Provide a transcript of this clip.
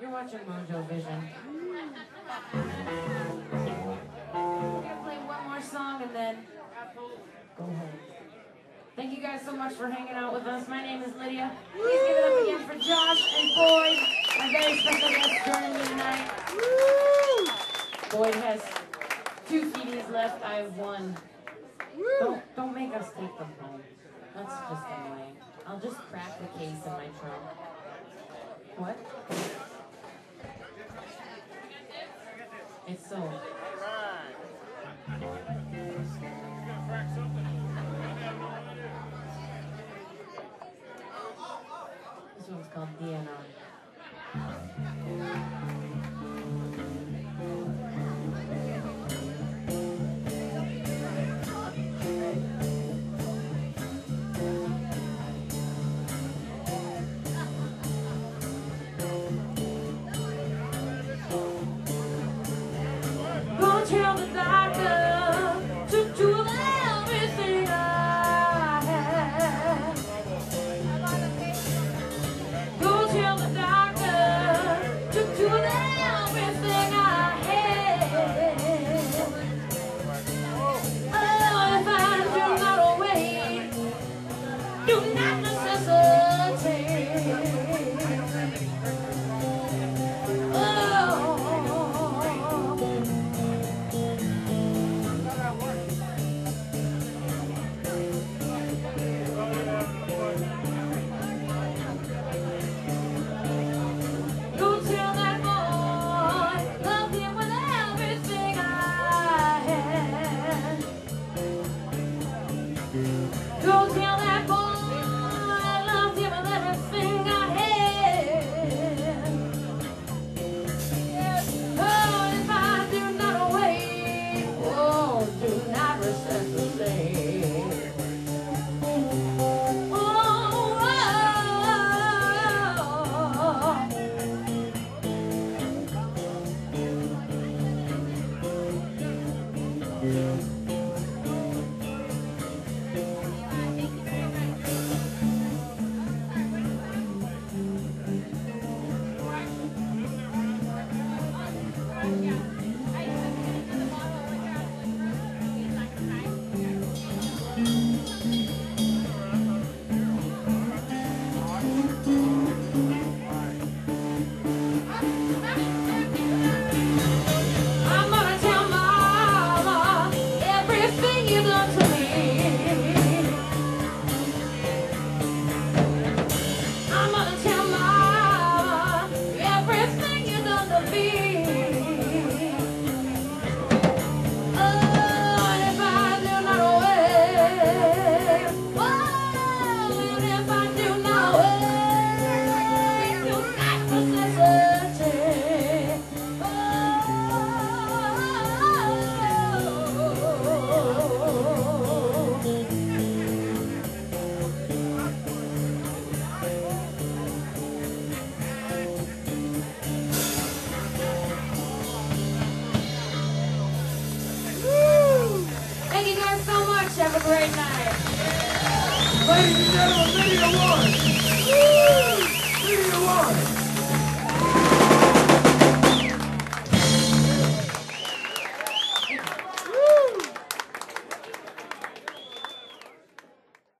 You're watching MoeJoeVision. Gonna play one more song and then go home. Thank you guys so much for hanging out with us. My name is Lydia. Please give it up again for Josh and Boyd, my very special guests joining me tonight. Boyd has two CDs left. I have one. Don't, don't make us take them home. That's just annoying. I'll just crack the case in my trunk. What? Called DNR. Música great night. Ladies and gentlemen, Lydia Warren. Lydia Warren.